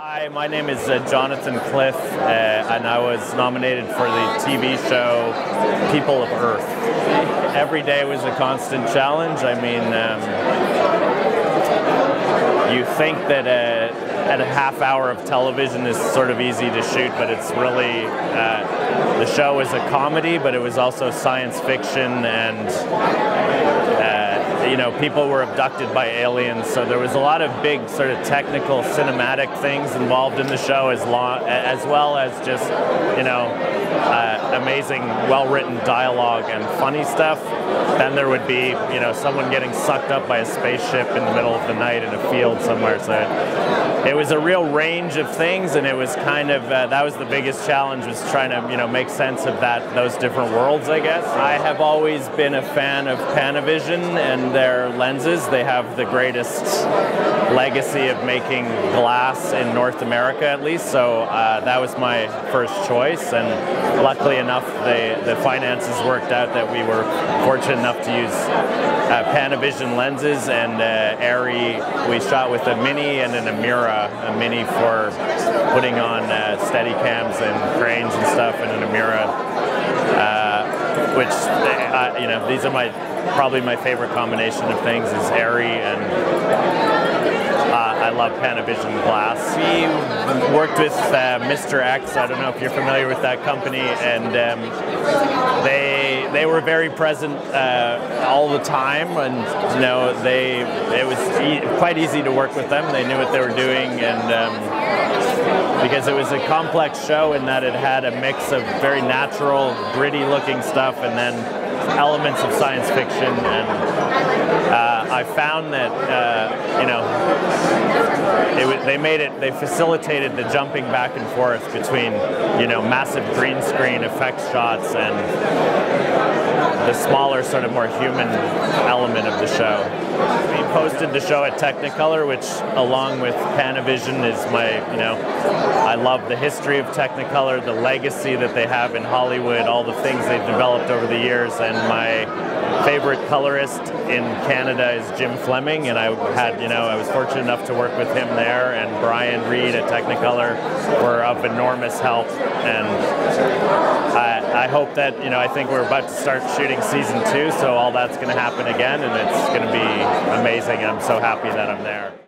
Hi, my name is uh, Jonathan Cliff, uh, and I was nominated for the TV show People of Earth. Every day was a constant challenge. I mean, um, you think that uh, at a half hour of television is sort of easy to shoot, but it's really uh, the show was a comedy, but it was also science fiction and you know, people were abducted by aliens. So there was a lot of big sort of technical cinematic things involved in the show as, long, as well as just, you know, uh, amazing, well-written dialogue and funny stuff. Then there would be, you know, someone getting sucked up by a spaceship in the middle of the night in a field somewhere. So it was a real range of things, and it was kind of uh, that was the biggest challenge was trying to, you know, make sense of that those different worlds. I guess I have always been a fan of Panavision and their lenses. They have the greatest legacy of making glass in North America, at least. So uh, that was my first choice, and luckily enough, the the finances worked out that we were fortunate enough to use uh, Panavision lenses and uh, ARRI. We shot with a Mini and an Amira, a Mini for putting on uh, steady cams and cranes and stuff, and an Amira, uh, which uh, you know these are my probably my favorite combination of things is ARRI and uh, I love Panavision glass. We worked with uh, Mr. X. I don't know if you're familiar with that company, and um, they they were very present uh, all the time, and you know they it was e quite easy to work with them. They knew what they were doing, and um, because it was a complex show in that it had a mix of very natural, gritty looking stuff, and then elements of science fiction and uh, I found that uh, you know they made it they facilitated the jumping back and forth between you know massive green screen effects shots and the smaller sort of more human element of the show. We posted the show at Technicolor which along with Panavision is my you know I love the history of Technicolor, the legacy that they have in Hollywood, all the things they've developed over the years and my favorite colorist in Canada is Jim Fleming, and I had, you know, I was fortunate enough to work with him there, and Brian Reed at Technicolor were of enormous help, and I, I hope that, you know, I think we're about to start shooting season two, so all that's going to happen again, and it's going to be amazing, and I'm so happy that I'm there.